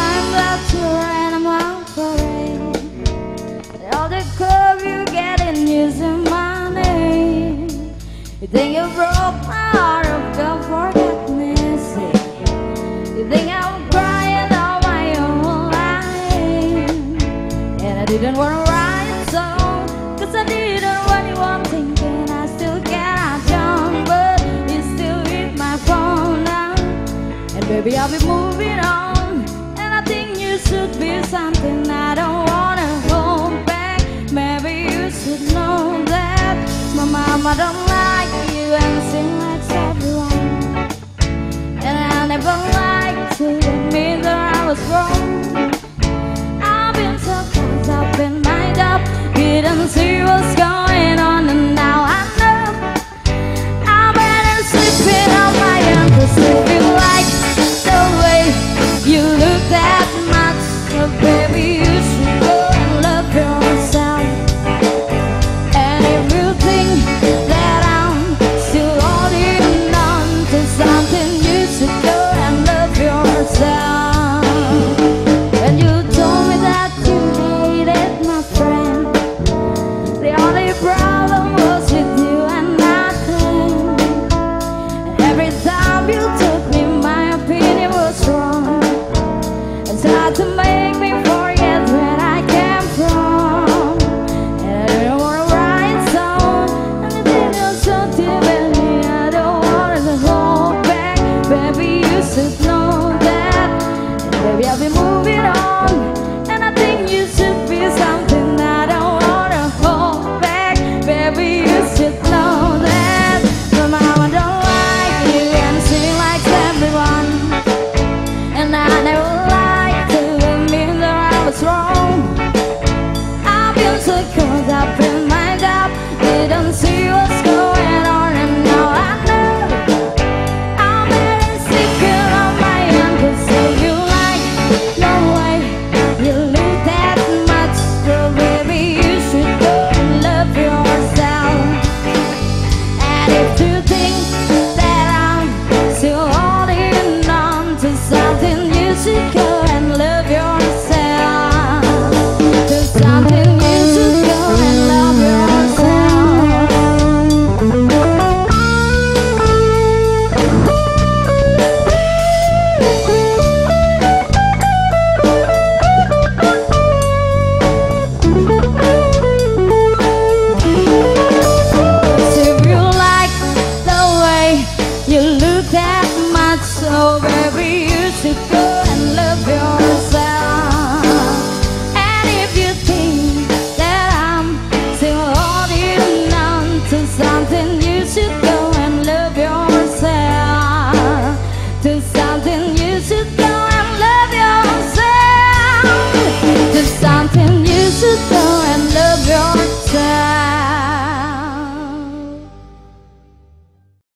I'm I'm All the curve you using my name. You think you broke my heart, forget me, You think I'm crying my own And I didn't want to write a song Cause I didn't want you, I'm thinking I still But you still hit my phone now. And baby I'll be moving on should be something I don't wanna hold back. Maybe you should know that my mama don't like you and she likes everyone. And I never liked to admit that I was wrong. into something so very beautiful.